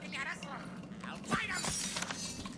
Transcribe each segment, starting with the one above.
looking at us. I'll fight him!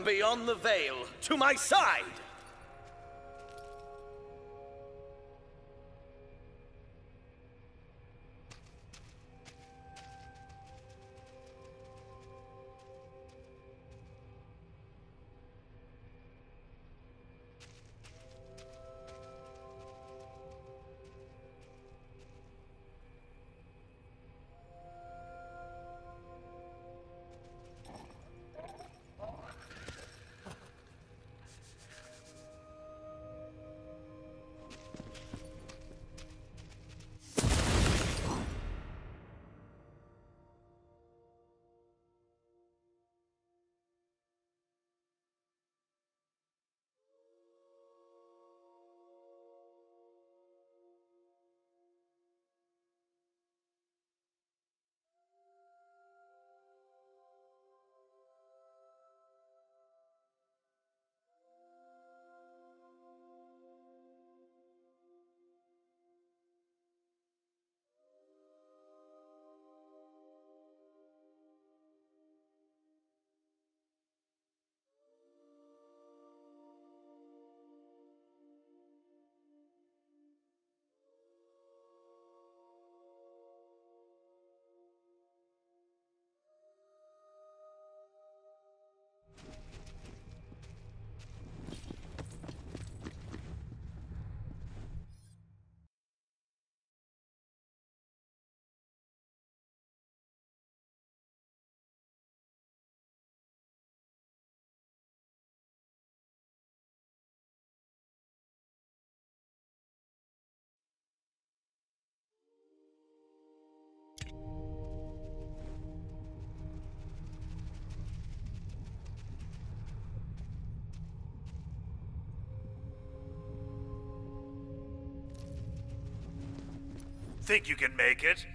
From beyond the veil to my side! Think you can make it?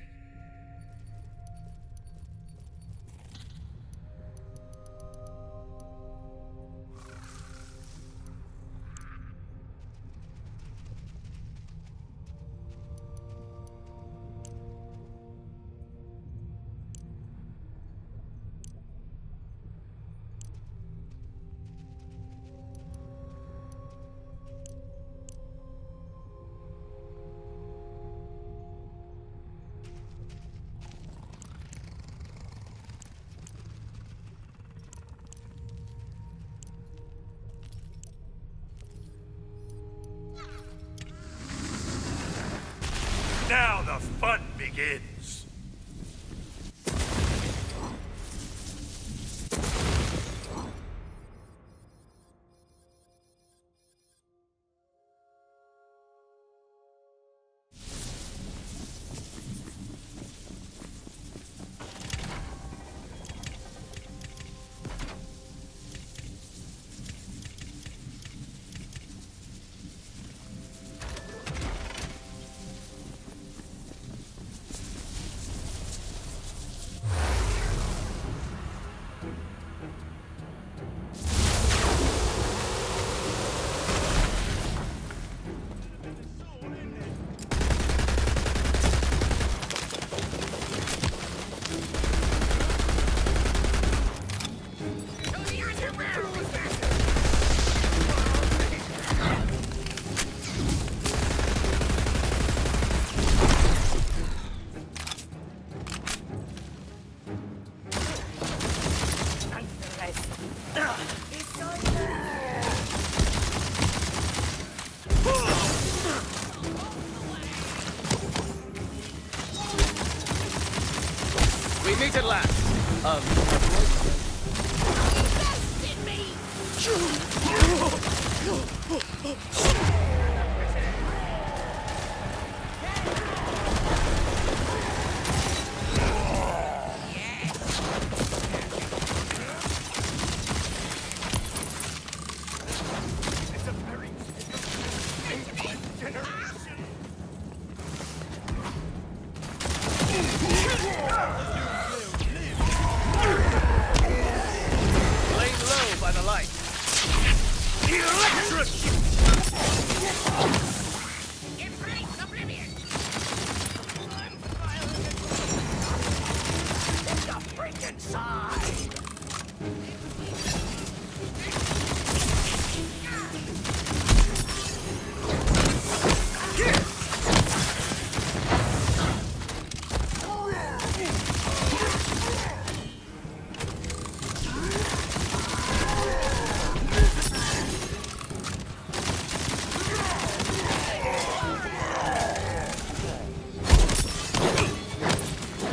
Now the fun begins.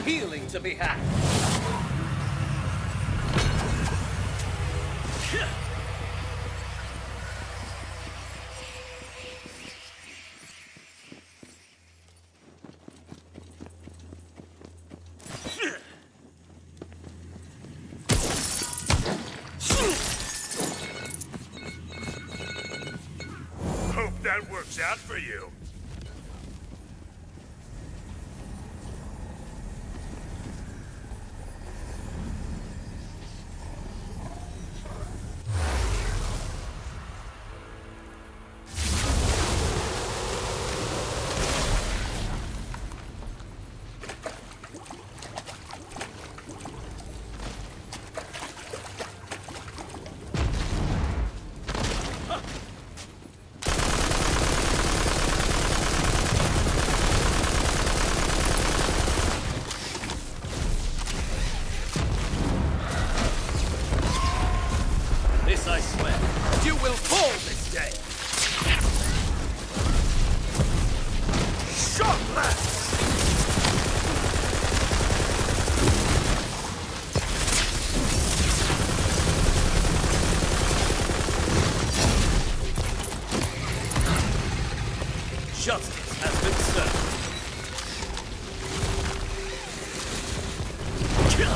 healing to be had.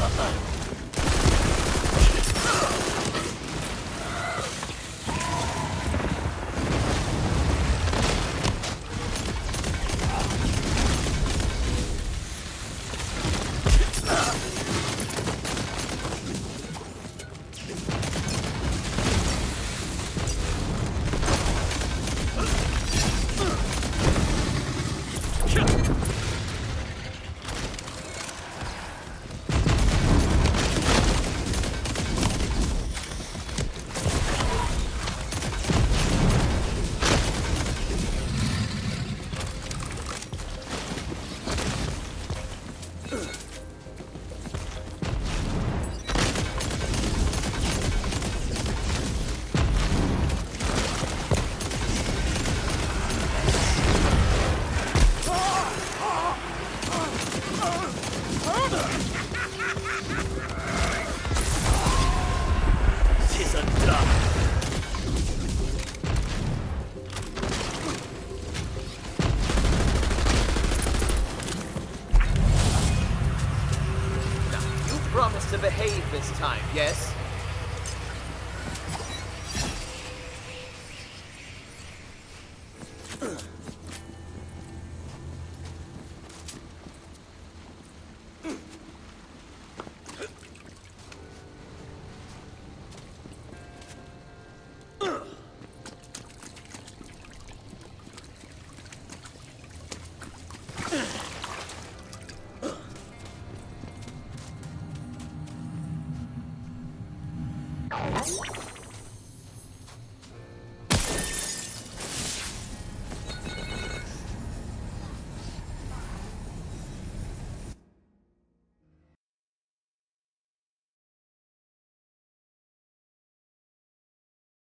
Tis